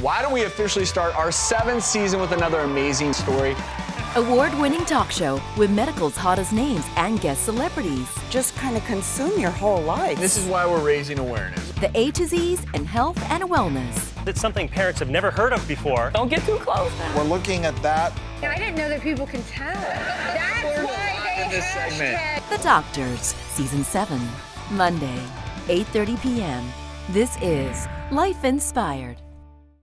Why don't we officially start our seventh season with another amazing story? Award winning talk show with medical's hottest names and guest celebrities. Just kind of consume your whole life. This is why we're raising awareness. The A to Z's in health and wellness. It's something parents have never heard of before. Don't get too close. We're looking at that. I didn't know that people can tell. That's why they this segment. The Doctors, Season 7, Monday, 8.30 p.m. This is Life Inspired.